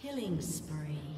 Killing spree.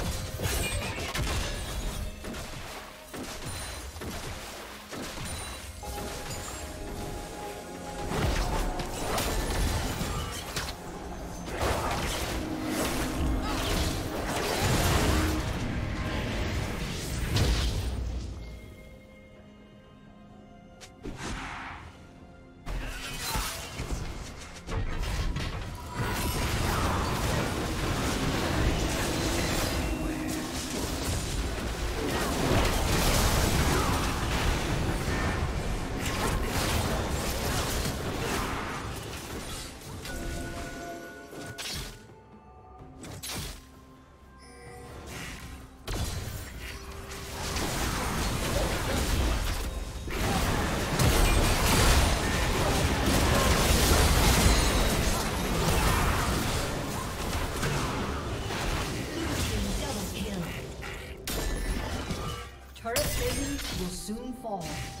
哦。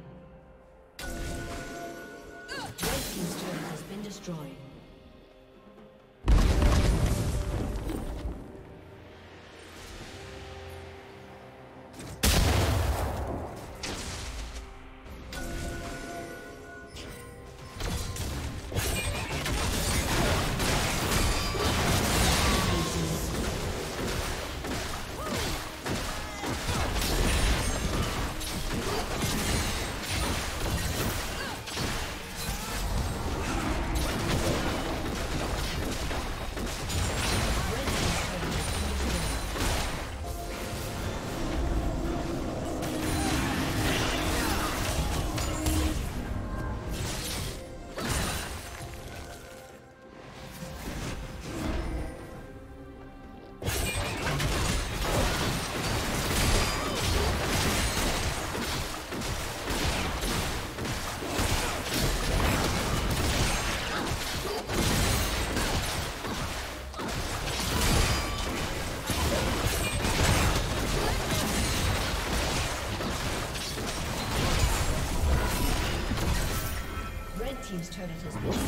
Just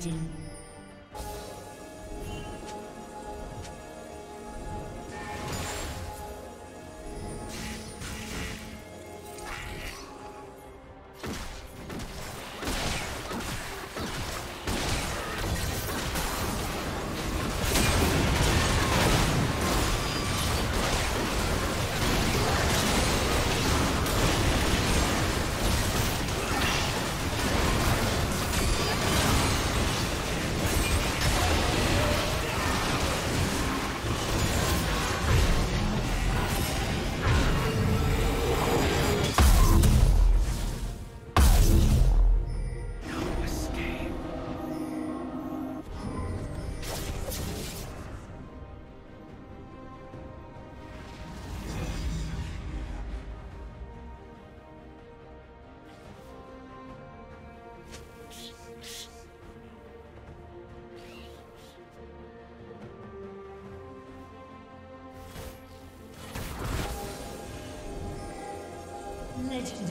Legend. Red